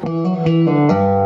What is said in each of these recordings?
thank mm-hmm. you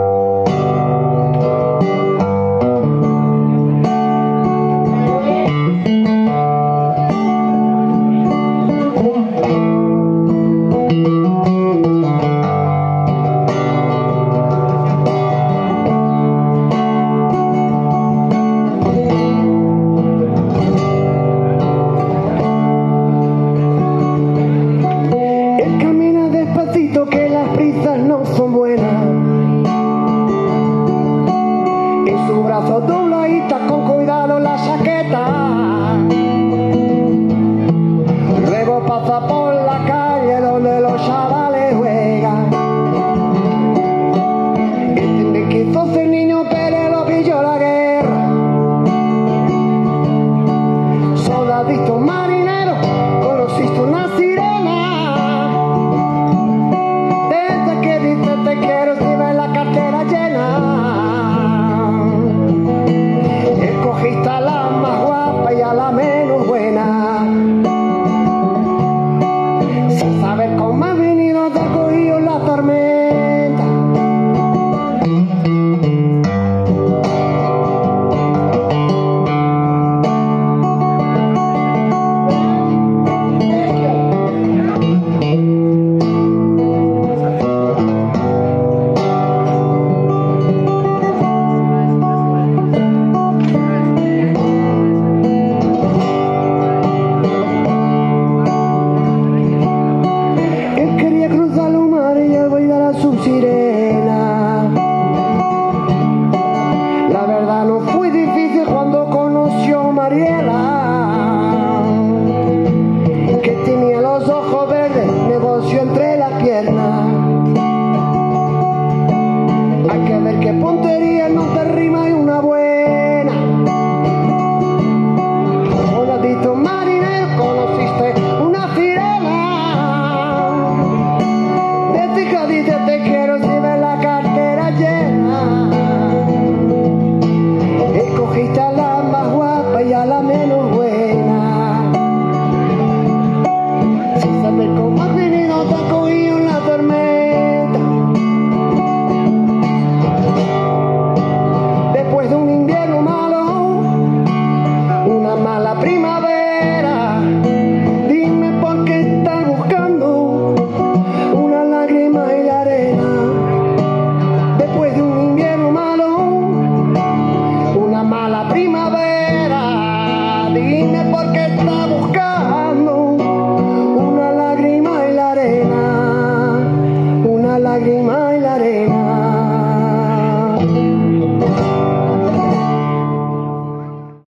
por la calle donde los chavales juegan. Dicen que sos el niño pero lo pilló la guerra. Soldaditos más. defeated.